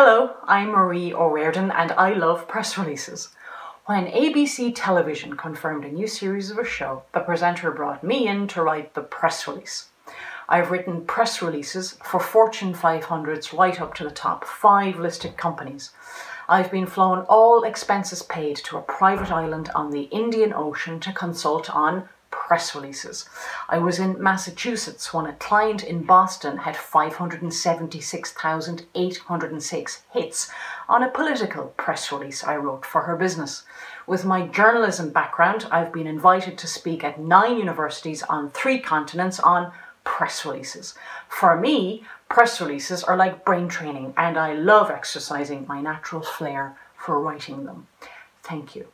Hello, I'm Marie O'Riordan and I love press releases. When ABC Television confirmed a new series of a show, the presenter brought me in to write the press release. I've written press releases for Fortune 500s right up to the top five listed companies. I've been flown all expenses paid to a private island on the Indian Ocean to consult on press releases. I was in Massachusetts when a client in Boston had 576,806 hits on a political press release I wrote for her business. With my journalism background, I've been invited to speak at nine universities on three continents on press releases. For me, press releases are like brain training, and I love exercising my natural flair for writing them. Thank you.